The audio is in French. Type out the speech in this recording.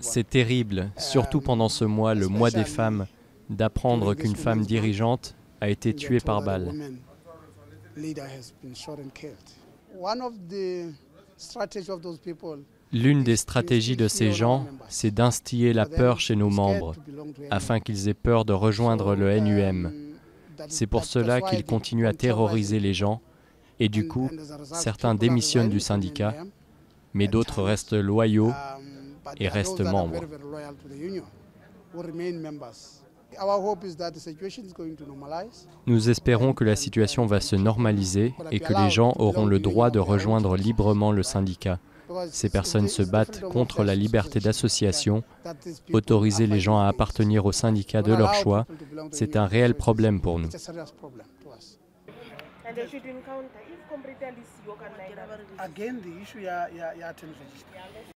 C'est terrible, surtout pendant ce mois, le mois des femmes, d'apprendre qu'une femme dirigeante a été tuée par balle. L'une des stratégies de ces gens, c'est d'instiller la peur chez nos membres, afin qu'ils aient peur de rejoindre le NUM. C'est pour cela qu'ils continuent à terroriser les gens, et du coup, certains démissionnent du syndicat, mais d'autres restent loyaux et restent membres. Nous espérons que la situation va se normaliser et que les gens auront le droit de rejoindre librement le syndicat. Ces personnes se battent contre la liberté d'association. Autoriser les gens à appartenir au syndicat de leur choix, c'est un réel problème pour nous. and yes. they should encounter if completely siyo kana again the issue ya ya ya terms registry